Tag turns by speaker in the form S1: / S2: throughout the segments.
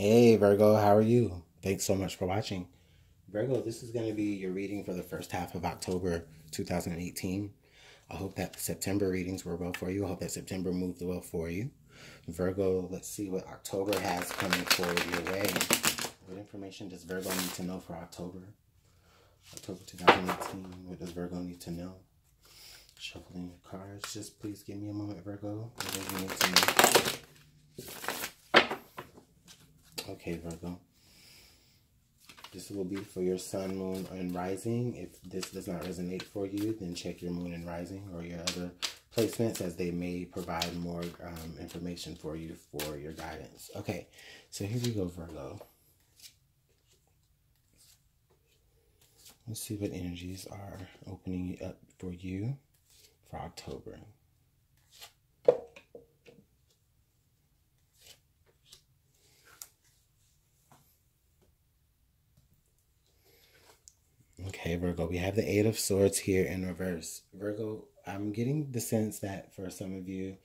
S1: Hey Virgo, how are you? Thanks so much for watching. Virgo, this is going to be your reading for the first half of October 2018. I hope that September readings were well for you. I hope that September moved well for you. Virgo, let's see what October has coming forward your way. What information does Virgo need to know for October? October 2018, what does Virgo need to know? Shuffling your cards. Just please give me a moment, Virgo. What do you need to know? Okay, Virgo. This will be for your sun, moon, and rising. If this does not resonate for you, then check your moon and rising or your other placements as they may provide more um, information for you for your guidance. Okay, so here we go, Virgo. Let's see what energies are opening up for you for October. Okay, Virgo, we have the Eight of Swords here in reverse. Virgo, I'm getting the sense that for some of you,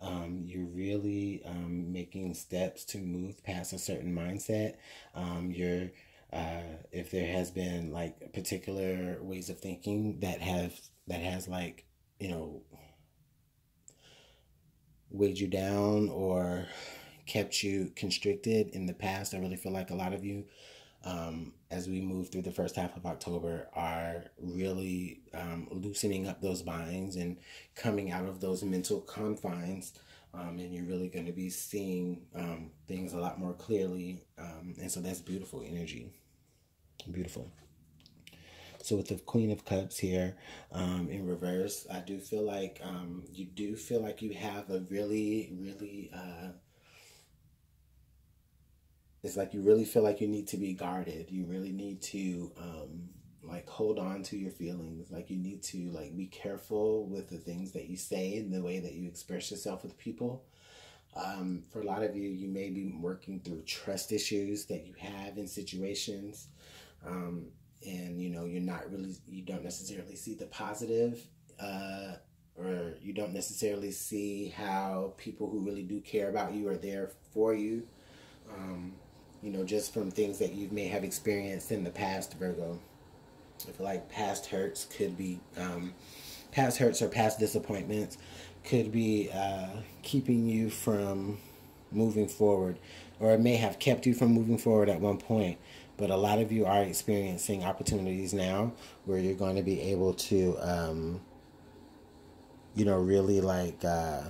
S1: um, you're really um, making steps to move past a certain mindset. Um, you're, uh, if there has been like particular ways of thinking that have that has like you know weighed you down or kept you constricted in the past, I really feel like a lot of you um, as we move through the first half of October are really um, loosening up those binds and coming out of those mental confines. Um, and you're really going to be seeing um, things a lot more clearly. Um, and so that's beautiful energy. Beautiful. So with the Queen of Cups here um, in reverse, I do feel like you do feel like you have a really, really uh, it's like you really feel like you need to be guarded. You really need to um, like hold on to your feelings. Like you need to like be careful with the things that you say and the way that you express yourself with people. Um, for a lot of you, you may be working through trust issues that you have in situations. Um, and you know, you're not really, you don't necessarily see the positive, uh, or you don't necessarily see how people who really do care about you are there for you. You know, just from things that you may have experienced in the past, Virgo. I feel like past hurts could be, um, past hurts or past disappointments could be uh, keeping you from moving forward, or it may have kept you from moving forward at one point. But a lot of you are experiencing opportunities now where you're going to be able to, um, you know, really like uh,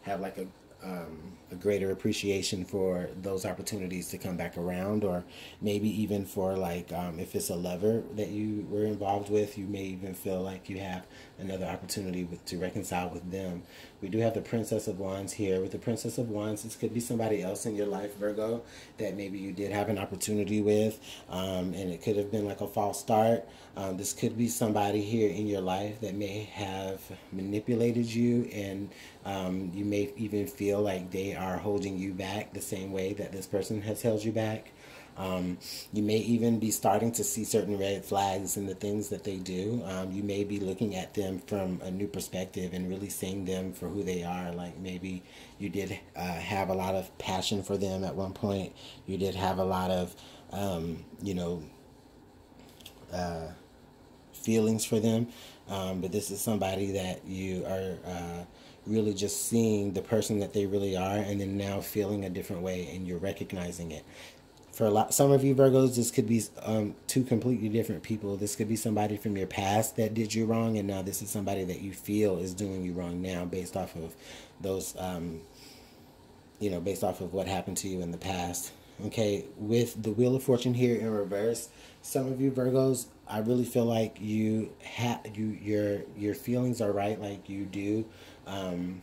S1: have like a um, a greater appreciation for those opportunities to come back around, or maybe even for like um, if it's a lover that you were involved with, you may even feel like you have another opportunity with, to reconcile with them. We do have the Princess of Wands here. With the Princess of Wands, this could be somebody else in your life, Virgo, that maybe you did have an opportunity with, um, and it could have been like a false start. Um, this could be somebody here in your life that may have manipulated you, and um, you may even feel like they are holding you back the same way that this person has held you back. Um, you may even be starting to see certain red flags in the things that they do. Um, you may be looking at them from a new perspective and really seeing them for who they are. Like maybe you did uh, have a lot of passion for them at one point. You did have a lot of, um, you know, uh, feelings for them. Um, but this is somebody that you are uh, really just seeing the person that they really are and then now feeling a different way and you're recognizing it. For a lot some of you virgos this could be um, two completely different people. This could be somebody from your past that did you wrong and now this is somebody that you feel is doing you wrong now based off of those um, you know based off of what happened to you in the past. Okay with the wheel of fortune here in reverse some of you virgos i really feel like you have you your your feelings are right like you do um,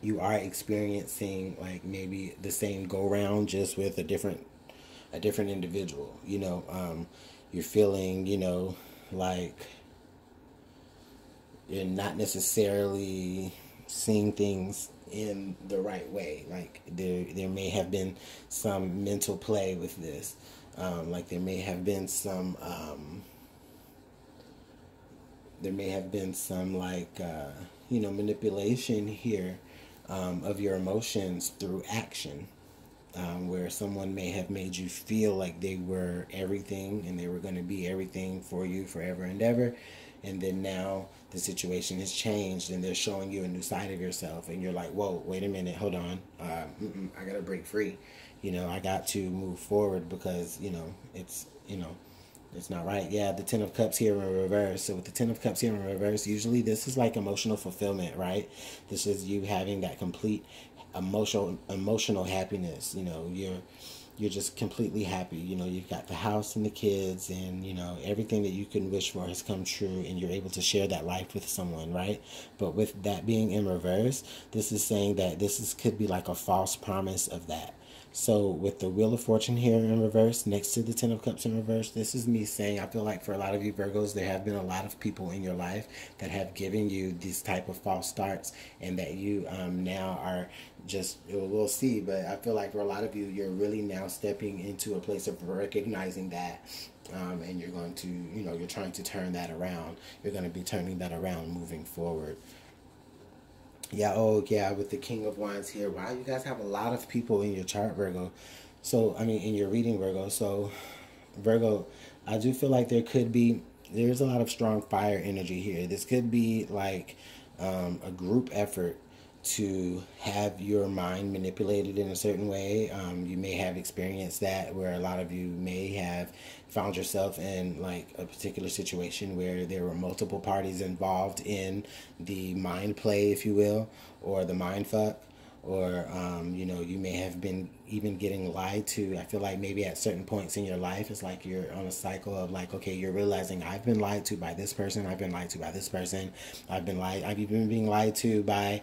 S1: you are experiencing like maybe the same go round just with a different a different individual you know um, you're feeling you know like you're not necessarily seeing things in the right way. Like there there may have been some mental play with this. Um, like there may have been some um, there may have been some like uh, you know manipulation here um, of your emotions through action. um, where someone may have made you feel like they were everything and they were going to be everything for you forever and ever. And then now the situation has changed and they're showing you a new side of yourself. And you're like, whoa, wait a minute, hold on. Uh, I got to break free. You know, I got to move forward because, you know, it's, you know, it's not right. Yeah, the Ten of Cups here in reverse. So with the Ten of Cups here in reverse, usually this is like emotional fulfillment, right? This is you having that complete emotional emotional happiness. You know, you're you're just completely happy. You know, you've got the house and the kids, and you know everything that you can wish for has come true, and you're able to share that life with someone, right? But with that being in reverse, this is saying that this is could be like a false promise of that so with the Wheel of Fortune here in reverse, next to the Ten of Cups in reverse, this is me saying I feel like for a lot of you Virgos, there have been a lot of people in your life that have given you these type of false starts, and that you um, now are just we'll see. But I feel like for a lot of you, you're really now stepping into a place of recognizing that um, and you're going to, you know, you're trying to turn that around. You're going to be turning that around moving forward. Yeah, oh yeah, with the King of Wands here. Wow, you guys have a lot of people in your chart, Virgo. So, I mean, in your reading, Virgo. So, Virgo, I do feel like there could be, there's a lot of strong fire energy here. This could be like um, a group effort to have your mind manipulated in a certain way. Um, you may have experienced that where a lot of you may have found yourself in like a particular situation where there were multiple parties involved in the mind play, if you will, or the mind fuck. Or, um, you know, you may have been even getting lied to. I feel like maybe at certain points in your life, it's like you're on a cycle of like, okay, you're realizing I've been lied to by this person, I've been lied to by this person, I've been lied, I've even been being lied to by,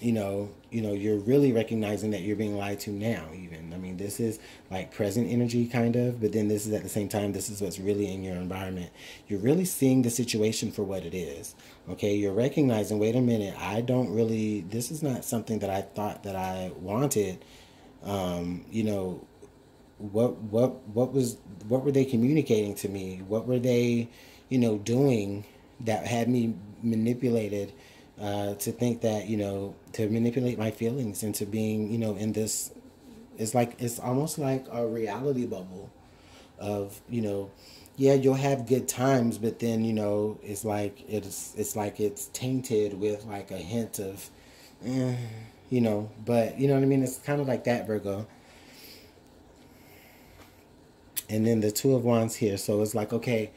S1: you know, you know, you're really recognizing that you're being lied to now. Even I mean, this is like present energy, kind of, but then this is at the same time, this is what's really in your environment. You're really seeing the situation for what it is. Okay, you're recognizing. Wait a minute, I don't really. This is not something that I thought that I wanted. Um, you know, what what what was what were they communicating to me? What were they, you know, doing that had me manipulated? Uh, to think that you know to manipulate my feelings into being you know in this it's like it's almost like a reality bubble of you know yeah you'll have good times but then you know it's like it's it's like it's tainted with like a hint of eh, you know but you know what i mean? It's kind of like that virgo. And then the two of wands here. So it's like okay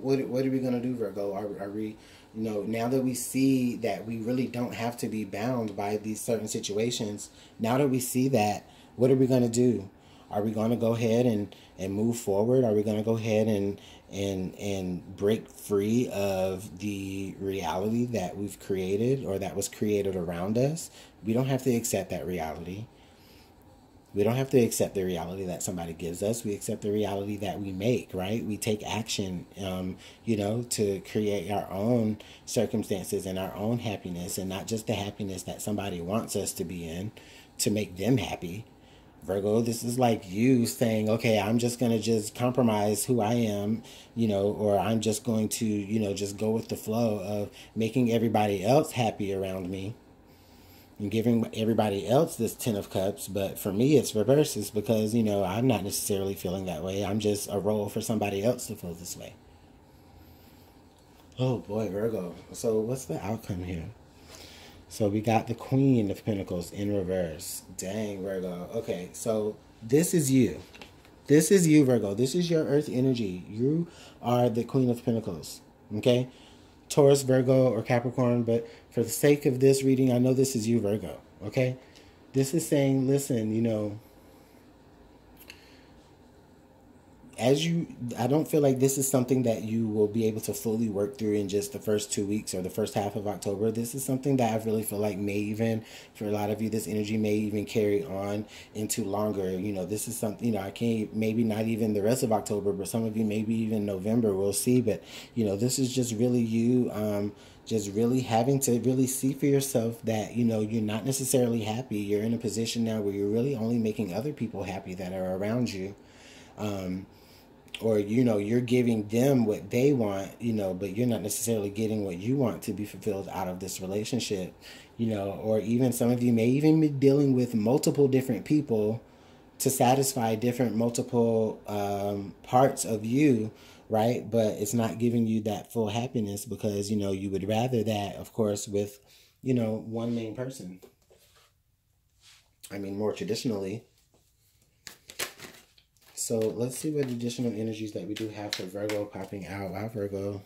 S1: what what are we gonna do virgo? Are, are we you know, now that we see that we really don't have to be bound by these certain situations, now that we see that, what are we going to do? Are we going to go ahead and, and move forward? Are we going to go ahead and and and break free of the reality that we've created or that was created around us? We don't have to accept that reality. We don't have to accept the reality that somebody gives us. We accept the reality that we make, right? We take action, um, you know, to create our own circumstances and our own happiness and not just the happiness that somebody wants us to be in to make them happy. Virgo, this is like you saying, okay, I'm just going to just compromise who I am, you know, or I'm just going to, you know, just go with the flow of making everybody else happy around me giving everybody else this ten of cups but for me it's reverses because you know i'm not necessarily feeling that way. I'm just a role for somebody else to feel this way. Oh boy virgo. So what's the outcome here? So we got the queen of pentacles in reverse. Dang virgo. Okay so this is you. This is you virgo. This is your earth energy. You are the queen of pentacles okay? Taurus, Virgo, or Capricorn, but for the sake of this reading, I know this is you, Virgo, okay? This is saying, listen, you know, as you i don't feel like this is something that you will be able to fully work through in just the first two weeks or the first half of october. This is something that i really feel like may even for a lot of you this energy may even carry on into longer. You know this is something you know i can't maybe not even the rest of october but some of you maybe even november we'll see. But you know this is just really you um just really having to really see for yourself that you know you're not necessarily happy. You're in a position now where you're really only making other people happy that are around you. Um, or you know you're giving them what they want you know but you're not necessarily getting what you want to be fulfilled out of this relationship you know or even some of you may even be dealing with multiple different people to satisfy different multiple um, parts of you right? But it's not giving you that full happiness because you know you would rather that of course with you know one main person. I mean more traditionally so let's see what additional energies that we do have for Virgo popping out. Wow, Virgo.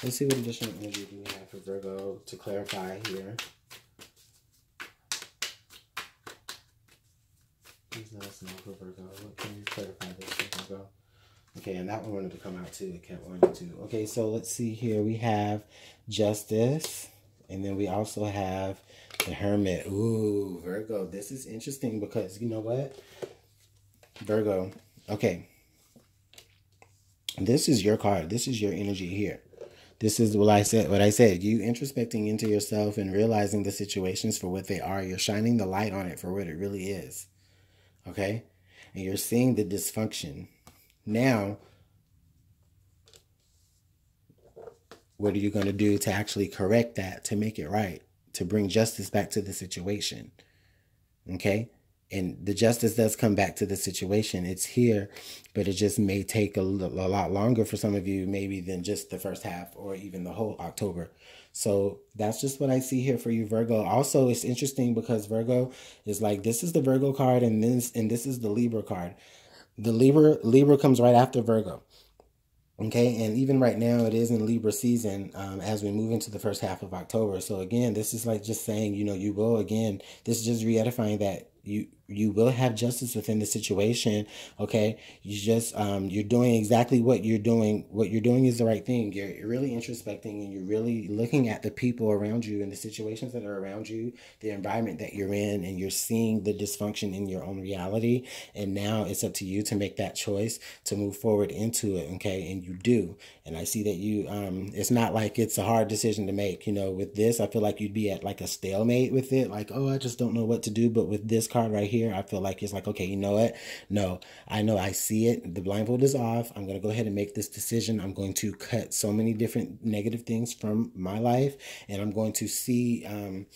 S1: Let's see what additional energy we have for Virgo to clarify here. Please let us know for Virgo. What can you clarify this for Virgo? Okay, and that one wanted to come out too. It kept wanting to. Okay, so let's see here. We have Justice. And then we also have the Hermit. Ooh, Virgo. This is interesting because you know what? Virgo, okay. This is your card. This is your energy here. This is what I said. What I said. You introspecting into yourself and realizing the situations for what they are. You're shining the light on it for what it really is. Okay, and you're seeing the dysfunction. Now, what are you going to do to actually correct that, to make it right, to bring justice back to the situation? Okay and the justice does come back to the situation. It's here, but it just may take a, a lot longer for some of you, maybe than just the first half or even the whole October. So that's just what I see here for you, Virgo. Also, it's interesting because Virgo is like this is the Virgo card, and this and this is the Libra card. The Libra Libra comes right after Virgo. Okay, and even right now, it is in Libra season um, as we move into the first half of October. So, again, this is like just saying, you know, you will, again, this is just re-edifying that you you will have justice within the situation okay? You just um you're doing exactly what you're doing. What you're doing is the right thing. You're, really introspecting and you're really looking at the people around you and the situations that are around you the environment that you're in and you're seeing the dysfunction in your own reality. And now it's up to you to make that choice to move forward into it okay? And you do. And i see that you um it's not like it's a hard decision to make you know? With this i feel like you'd be at like a stalemate with it. Like oh i just don't know what to do but with this card right here, I feel like it's like, okay, you know what? No, I know I see it. The blindfold is off. I'm going to go ahead and make this decision. I'm going to cut so many different negative things from my life, and I'm going to see, um,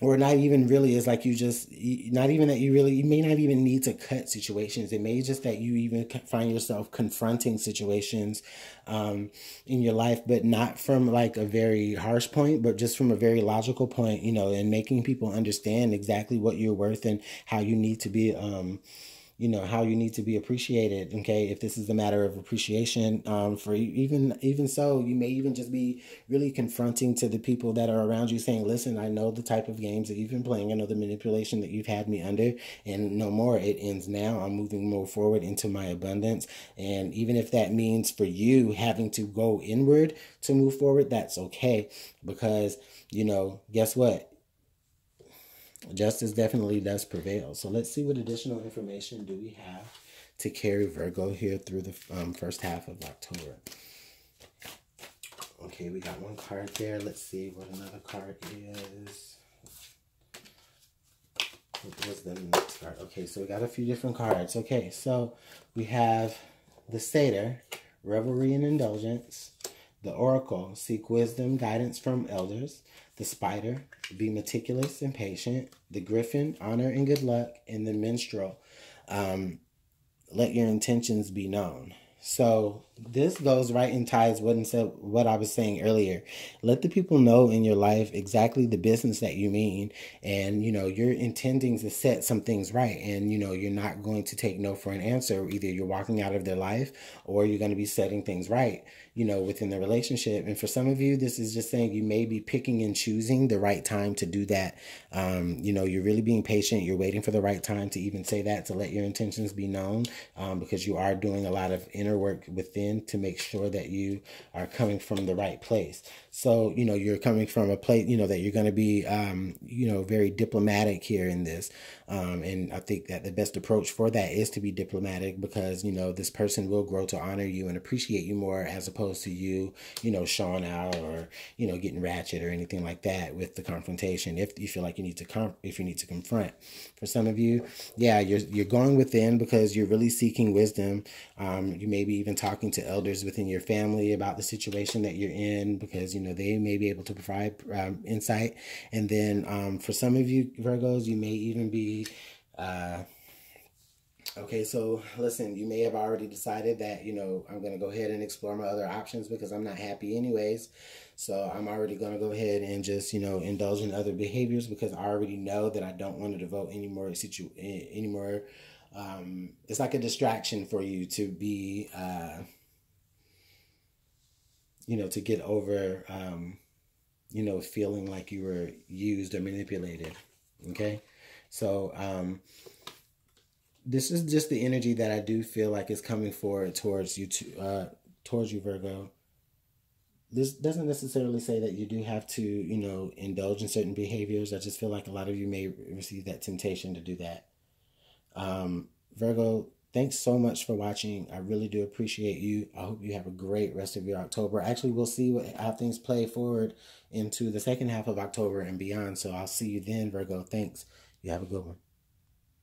S1: or not even really is like you just not even that you really you may not even need to cut situations. It may just that you even find yourself confronting situations um, in your life but not from like a very harsh point but just from a very logical point you know and making people understand exactly what you're worth and how you need to be um, you know how you need to be appreciated okay? If this is a matter of appreciation um, for even even so you may even just be really confronting to the people that are around you saying listen i know the type of games that you've been playing. I know the manipulation that you've had me under and no more. It ends now. I'm moving more forward into my abundance. And even if that means for you having to go inward to move forward that's okay. Because you know guess what justice definitely does prevail. So let's see what additional information do we have to carry Virgo here through the um, first half of October. Okay, we got one card there. Let's see what another card is. What was the next card? Okay, so we got a few different cards. Okay, so we have the Satyr, Revelry and Indulgence, the Oracle, Seek Wisdom, Guidance from Elders, the Spider, be meticulous and patient. The griffin, honor and good luck. And the minstrel, um, let your intentions be known. So this goes right in ties what said what I was saying earlier. Let the people know in your life exactly the business that you mean, and you know you're intending to set some things right, and you know you're not going to take no for an answer. Either you're walking out of their life, or you're going to be setting things right you know, within the relationship. And for some of you, this is just saying you may be picking and choosing the right time to do that. Um, you know, you're really being patient. You're waiting for the right time to even say that, to let your intentions be known, um, because you are doing a lot of inner work within to make sure that you are coming from the right place. So, you know, you're coming from a place, you know, that you're going to be, um, you know, very diplomatic here in this. Um, and I think that the best approach for that is to be diplomatic because, you know, this person will grow to honor you and appreciate you more as opposed to you, you know, showing out or, you know, getting ratchet or anything like that with the confrontation. If you feel like you need to com- if you need to confront for some of you, yeah, you're, you're going within because you're really seeking wisdom. Um, you may be even talking to elders within your family about the situation that you're in because, you know, know, they may be able to provide um, insight. And then um, for some of you Virgos, you may even be. Uh, okay, so listen, you may have already decided that, you know, I'm going to go ahead and explore my other options because I'm not happy anyways. So I'm already going to go ahead and just, you know, indulge in other behaviors because I already know that I don't want to devote any more situ any more. Um, it's like a distraction for you to be uh, you know, to get over, um, you know, feeling like you were used or manipulated. Okay. So, um, this is just the energy that I do feel like is coming forward towards you, to, uh, towards you, Virgo. This doesn't necessarily say that you do have to, you know, indulge in certain behaviors. I just feel like a lot of you may receive that temptation to do that. Um, Virgo, Thanks so much for watching. I really do appreciate you. I hope you have a great rest of your October. Actually, we'll see what, how things play forward into the second half of October and beyond. So I'll see you then, Virgo. Thanks. You have a good one.